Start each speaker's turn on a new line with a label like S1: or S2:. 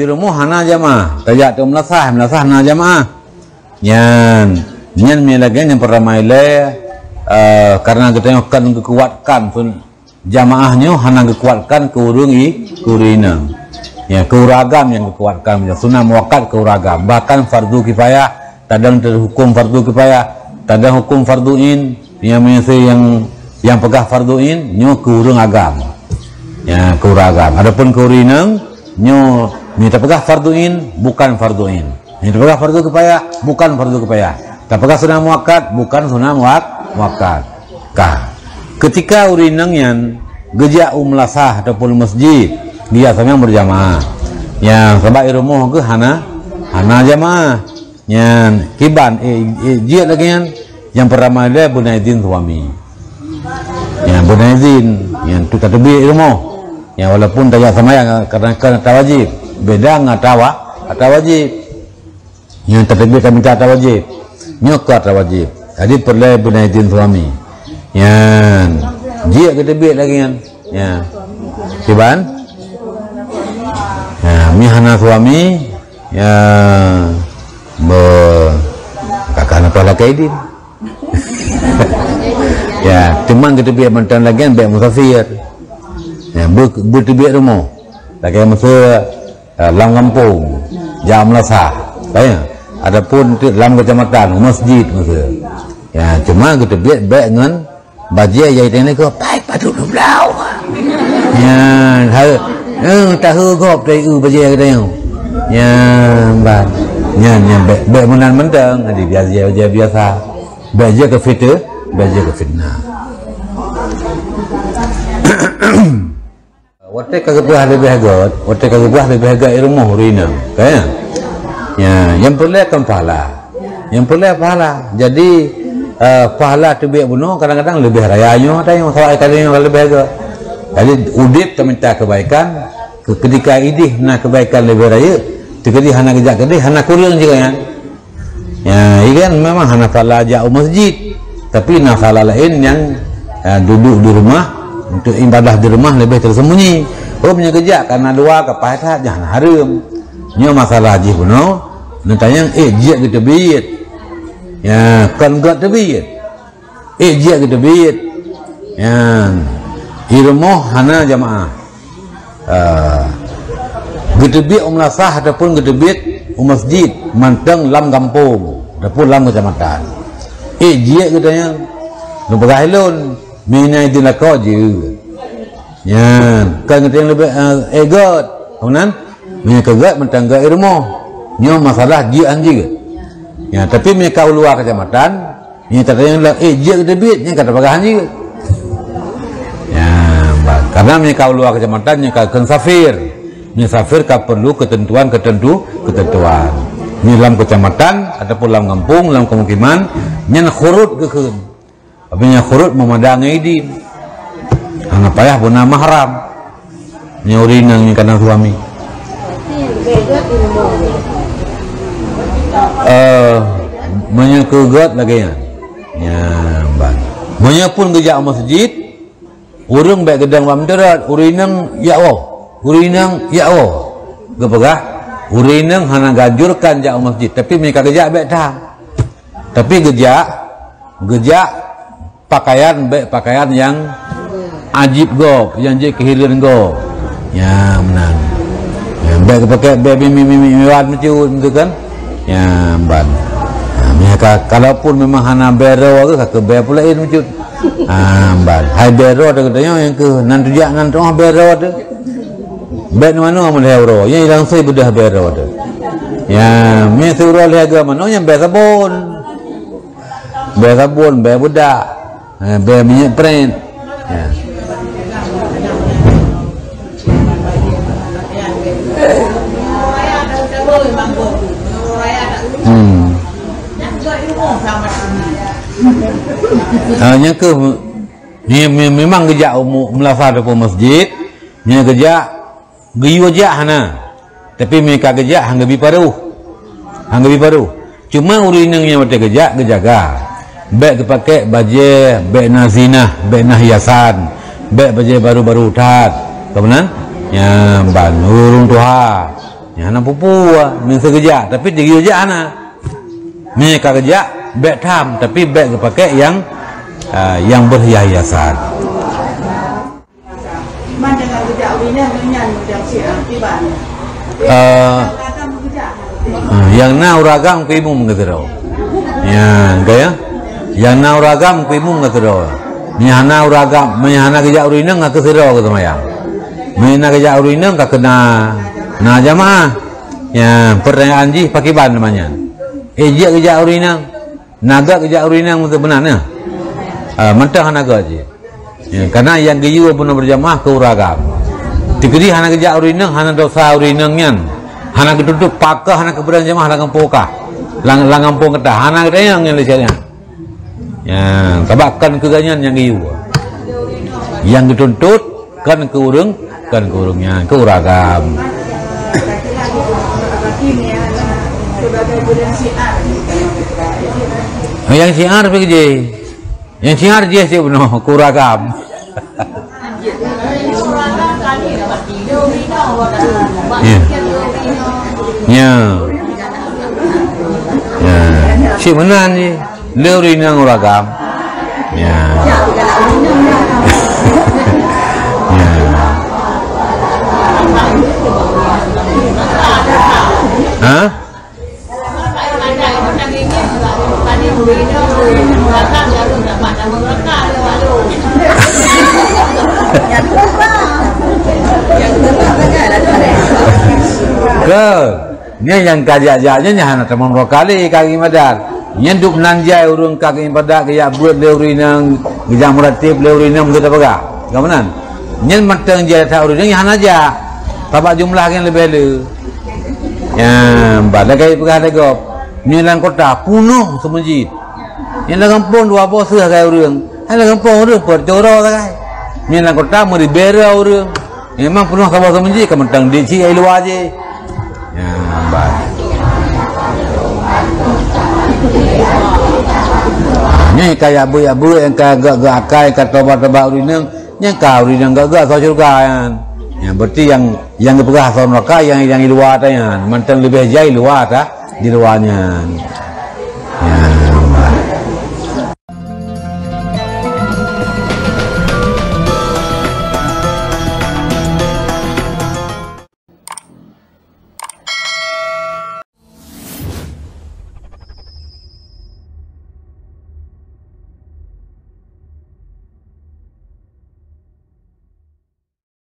S1: di rumah hana jamaah. Tajak tu melasah melasah hana jamaah. Nyan nyan mi yang pertama ile uh, karena kita akan kekuatkan pun jamaahnya hana kekuatkan keurung i kurina. Ya keuragam yang kekuatkan. Sunnah muakat keuragam. Bahkan fardu kifayah tadang terhukum fardu kifayah tadang hukum fardu in. Yang yang yang pegah fardu in nyo keurung agam ya keuragam. Adapun keurinang nyo minta pegah farduin bukan farduin minta pegah fardu kepaya bukan fardu kepaya. Tak pegah sunnah muakat bukan sunnah muak muakat kah. Ketika urinang yang gejak umlasah ataupun masjid dia sama berjamaah. Yang sebab rumah ke hana hana jamaah. Yang kiban eh, eh jia lagi yang yang pertama dia bunaidin suami. Yang bunaidin yang tu tak tebi rumah ya walaupun tak sama yang karena kena wajib beda dengan tawa. Atau wajib yang terbit kami tak wajib nyokot wajib jadi perlu benar izin suami. Yang dia kita biar lagi kan ya kiban ya mihana suami. Ya be kakak nak pala kaidin ya cuma kita biar mantan lagi kan biar musafir ya, ber, bertibik rumah. Tak kaya masa uh, lam kampung jam lasah kaya adapun lam kecamatan masjid masa ya cuma kita biar baik dengan bajia yang itu ni kau baik padu lu belau ya tahu eh tahu kau dari u bajia kita yang ya ban ya ya baik baik menan mentang di biasa biasa biasa baik ke fitnah baik ke fitnah Wate kagak buah lebih hagat, wate kagak buah lebih hagat ilmu rina, kan? Ya, yang perlu kan pahala. Yang perlu pahala. Jadi uh, pahala tu biar bunuh kadang-kadang lebih rayanya ada yang masalah kali yang lebih hagat. Jadi udip kita minta kebaikan, ketika idih nak kebaikan lebih raya, ketika hana kejak kedih, hana kurang juga ya. Ya, ini kan memang hana pahala jauh masjid, tapi nak pahala lain yang uh, duduk di rumah untuk ibadah di rumah lebih tersembunyi. Oh punya kerja karena dua kepahat jangan harum ini masalah haji pun no tanya eh jia kita biit ya kan gak terbiit eh jia kita biit ya di rumah hana jamaah. Uh, kita biit um lasah ataupun um masjid manteng lam kampung. Ataupun lam kecamatan. Eh jia kita yang Numpah kahilun, mina itu nak kau je. Ya kan yang lebih egot kemudian mina kegat mentangga ilmu ni masalah dia anjing ya tapi mereka luar kecamatan ni tak ada yang lah eh dia kita bit ni kata pakai anjing ya karena mereka luar kecamatan ni akan safir. Ni safir kau perlu ketentuan ketentu ketentuan. Ni dalam kecamatan ataupun dalam kampung dalam kemukiman ni khurut ke ke Apanya khurut memadang idin. Hang payah pun nama haram. Nyuri nang ni kana suami. Eh, uh, menyekegat lagi ya. Ya, ban. Banyak pun kerja masjid, urung baik gedang wam urinang ya Allah. Urinang ya Allah. Gepegah? Urinang hana gajurkan jak masjid, tapi mereka kerja baik tak. Tapi kerja, kerja pakaian baik pakaian yang ajib go yang je kehilir go. Ya menang ya baik pakai baby mimi mimi wan macam tu kan? Ya ban ya, mereka kalaupun memang hana bero ke ke be pula ini macam ah ban hai bero ada katanya yang ke nan tu jangan tu ah bero ada baik mana mana euro yang hilang saya bedah bero ada ya mi suruh lihat mana yang be sabun. Be sabun be budak Biar minyak print. Ya. Hmm. Hanya ke ni memang kerja umum melafaz di masjid, ni kerja giyu aja hana. Tapi mereka kerja hangga bi paruh. Hangga bi paruh. Cuma urinang yang mesti kerja, kejaga beg pakai baju beg nazina beg nah hiasan beg baju baru-baru tat kemudian ya ban urung tuha Ya anak pupu ah, min sekerja tapi dia kerja anak. Mi kerja beg tam tapi beg pakai yang uh, yang berhiasan.
S2: Kerja.
S1: Uh,
S2: kerja.
S1: uh, yang na uragam ke ibu mengetero. Ya, gaya. Yang na uragam ke ibu mengetero. Ni hana uragam, ni hana kerja urina ngak kesero ke temaya. Ni na kerja urina ngak kena na jamaah. Ya, pertanyaan ji pakai ban namanya. Dia kerja urina. Naga kerja urina mesti benar ni. Uh, mentah naga je. Ya, karena yang geyu pun berjamaah ke uragam. Tikri hana kerja urina, hana dosa urina nyan. Hana keduduk pakah, hana keberan jamaah lang pokah. Lang lang kampung kata, hana kata yang yang lesianya. Ya, tabakan keganyan yang geyu. Yang dituntut kan ke urung, kan ke urungnya, ke uragam.
S2: Siar.
S1: Yang siar pergi je. Yang siar je sih benar, ke uragam. Ya. Ya. Ya. Si mana ni? Leuri nang uragam. Ya. Ya. Ha? Ke? Ni yang kajak-jaknya ni hana teman dua kali kaki madar. Yang duk nanjai urung kaki pada kaya buat leuri nang gijang muratib leuri nang betul apa gak? Gamanan? Nyen matang jaya tak urung yang hana aja. Tabak jumlah yang lebih lu. Ya, pada kaya pegah legop. Ni lang kota punuh semenjid. Yang lang kampung dua bos sah kaya urung. Hai lang kampung urung percoro tak kaya. Ni lang kota meri bera urung. Memang penuh kabar semenjid kementang di ci ai luar je. Ya, baik. Ni kaya abu-abu yang kaya gak-gak akai kata tobat-tobat urinang yang kau urinang gak-gak kau surga kan. Ya, berarti yang yang dipegah kau neraka yang yang di luar tu ya. Mantan lebih jai luar tak di luarnya. Ya.